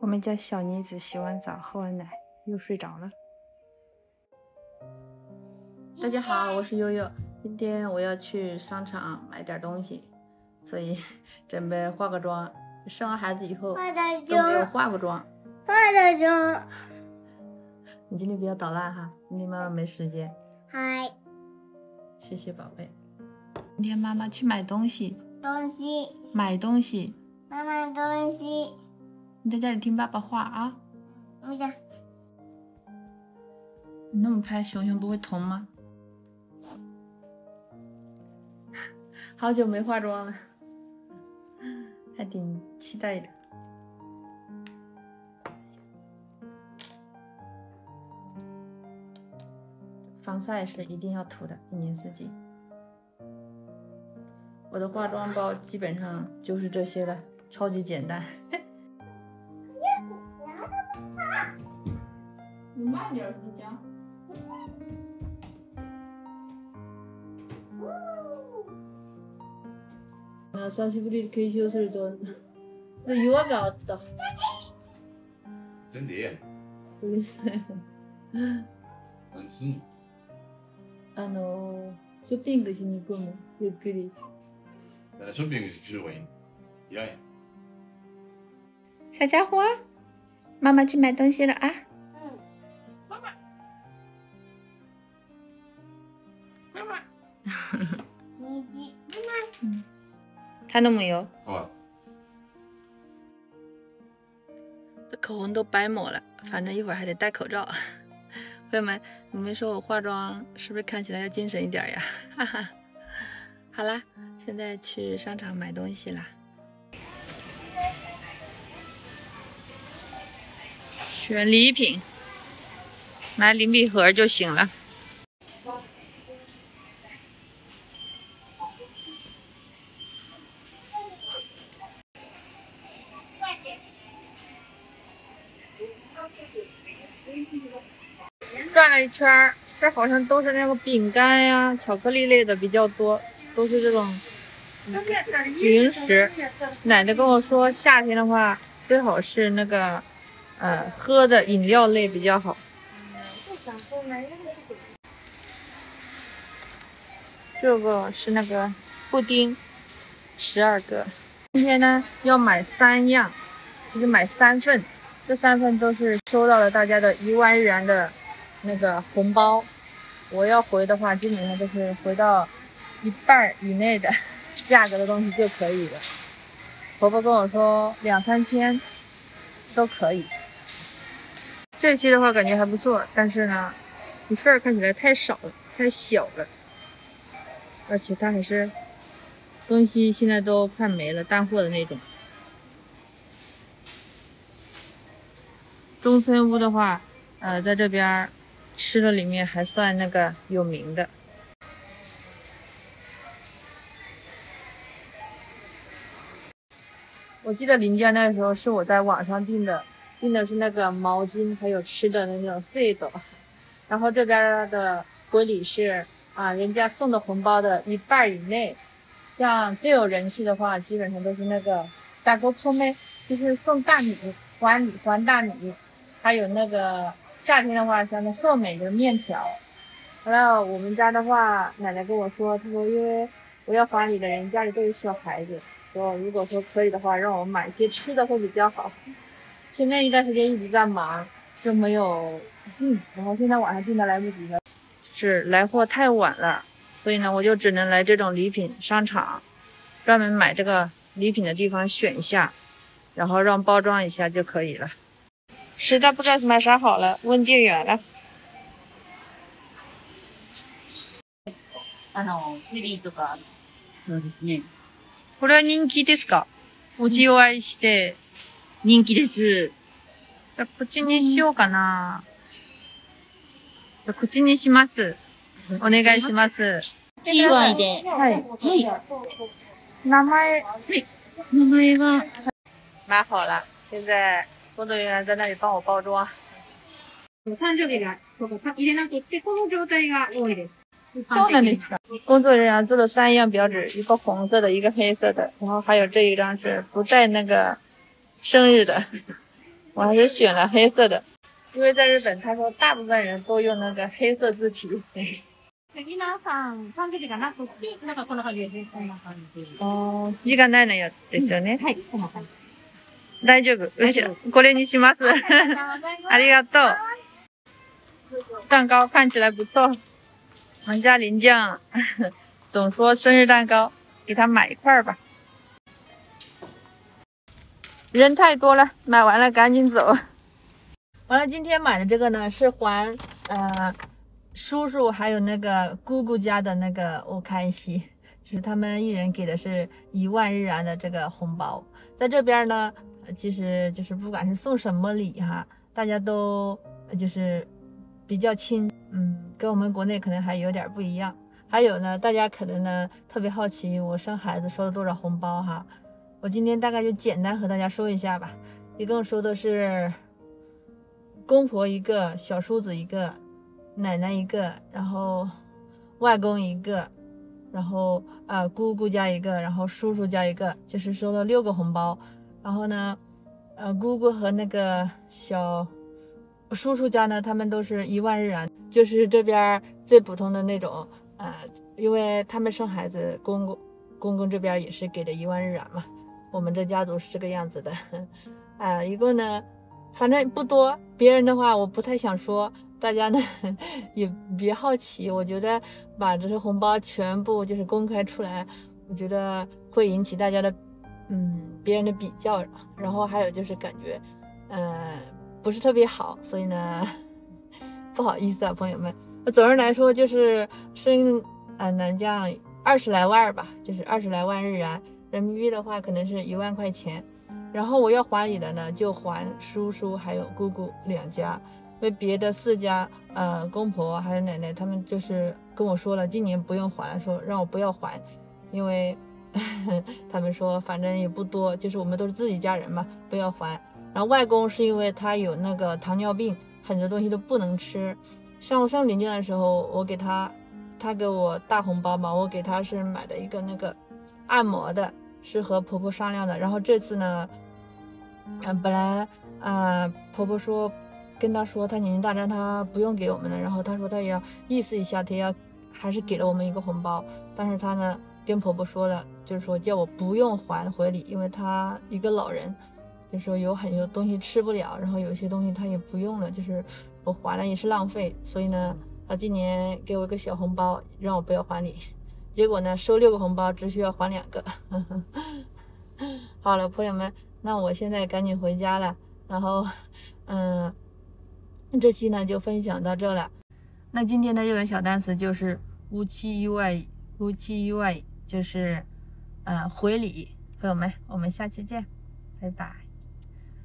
我们家小妮子洗完澡、喝完奶又睡着了。大家好，我是悠悠。今天我要去商场买点东西，所以 准备化个妆。生完孩子以后都没有化过妆。化的妆。你今天比较捣乱哈，今天妈妈没时间。嗨。谢谢宝贝。今天妈妈去买东西。东西。买东西。妈妈东西。你在家里听爸爸话啊！你看，你那么拍，熊熊不会疼吗？好久没化妆了，还挺期待的。防晒是一定要涂的，一年四季。我的化妆包基本上就是这些了，超级简单。慢点，思佳。나 사실 케이쇼스를 돈. 근데 유아가 왔다. 근데 모르겠어요. 무슨 あのショッピングしに行くのゆっくり 나는 쇼핑 필요가 있. 야. 小家伙，妈妈去买东西了啊！ 看到没有？口红都白抹了，反正一会儿还得戴口罩。朋友们，你们说我化妆是不是看起来要精神一点呀？哈哈。好啦，现在去商场买东西啦。选礼品，买礼品盒就行了。一圈，这好像都是那个饼干呀、巧克力类的比较多，都是这种零食。奶奶跟我说，夏天的话最好是那个呃喝的饮料类比较好。这个是那个布丁，十二个。今天呢要买三样，就是买三份。这三份都是收到了大家的一万日元的那个红包，我要回的话，基本上就是回到一半以内的 价格的东西就可以了。婆婆跟我说两三千都可以。这期的话感觉还不错，但是呢，一份看起来太少了，太小了，而且它还是东西现在都快没了，淡货的那种。中村屋的话，呃，在这边吃的里面还算那个有名的。我记得林家那时候是我在网上订的，订的是那个毛巾还有吃的那种碎的然后这边的婚礼是啊，人家送的红包的一半以内。像最有人气的话，基本上都是那个大锅粗妹，就是送大米，还米还大米。还有那个夏天的话，像那寿美的面条。后来我们家的话，奶奶跟我说，她说因为我要还礼的人家里都有小孩子，说如果说可以的话，让我买一些吃的会比较好。前面一段时间一直在忙，就没有订，然后现在晚上订的来不及了，是来货太晚了，所以呢，我就只能来这种礼品商场，专门买这个礼品的地方选一下，然后让包装一下就可以了。实在不知道买啥好了，问店员了。あの、ゼリーとか、そうですね。これは人気ですか？おじお会いして。人気です。じゃ、こっちにしようかな。じゃ、口にします。お願いします。TY で。はい。はい。名前。はい。名前は。买好了，现在。工作人员在那里帮我包装。誕生日が入れなくて、この状態が多いです。そうなんですか。工作人员做了三样标志，一个红色的，一个黑色的，然后还有这一张是不带那个生日的。我还是选了黑色的，因为在日本，他说大部分人都用那个黑色字体。皆さん、誕生日がなくて、なんかこんな感じですね。こんな感じ。哦，字がないのやつですよね。はい、こんな感じ。大丈夫。うちこれにします。ありがとう。蛋糕看起来不错，我们家林酱总说生日蛋糕，给他买一块吧。人太多了，买完了赶紧走。完了，今天买的这个呢是还呃叔叔还有那个姑姑家的那个我开西，就是他们一人给的是一万日元的这个红包。在这边呢， 其实就是不管是送什么礼哈，大家都就是比较亲，嗯，跟我们国内可能还有点不一样。还有呢，大家可能呢特别好奇我生孩子收了多少红包哈。我今天大概就简单和大家说一下吧，一共收的是公婆一个，小叔子一个，奶奶一个，然后外公一个，然后呃姑姑家一个，然后叔叔家一个，就是收了六个红包。然后呢，呃姑姑和那个小叔叔家呢，他们都是一万日元，就是这边最普通的那种，呃，因为他们生孩子，公公公公这边也是给的一万日元嘛。我们这家族是这个样子的，啊，一共呢，反正不多。别人的话我不太想说，大家呢 也别好奇。我觉得把这些红包全部就是公开出来，我觉得会引起大家的，嗯，别人的比较。然后还有就是感觉，呃，不是特别好，所以呢，不好意思啊，朋友们。那总的来说就是生呃男将二十来万吧，就是二十来万日元。人民币的话，可能是一万块钱。然后我要还你的呢，就还叔叔还有姑姑两家，因为别的四家，呃，公婆还有奶奶，他们就是跟我说了，今年不用还了，说让我不要还，因为 他们说反正也不多，就是我们都是自己家人嘛，不要还。然后外公是因为他有那个糖尿病，很多东西都不能吃。上我上年纪的时候，我给他，他给我大红包嘛，我给他是买的一个那个。按摩的是和婆婆商量的，然后这次呢，嗯，本来啊，婆婆说跟她说她年纪大，让她不用给我们了，然后她说她也要意思一下，她要还是给了我们一个红包，但是她呢跟婆婆说了，就是说叫我不用还回礼，因为她一个老人，就说有很多东西吃不了，然后有些东西她也不用了，就是我还了也是浪费，所以呢，她今年给我一个小红包，让我不要还礼。结果呢，收六个红包只需要还两个。好了，朋友们，那我现在赶紧回家了。然后，嗯，这期呢就分享到这了。那今天的日文小单词就是“无期意外”，无期意外就是呃回礼。朋友们，我们下期见，拜拜。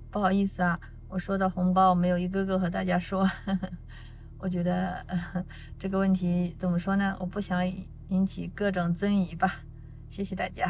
不好意思啊，我说的红包没有一个个和大家说。呵 呵我觉得呃 这个问题怎么说呢？我不想。引起各种争议吧，谢谢大家。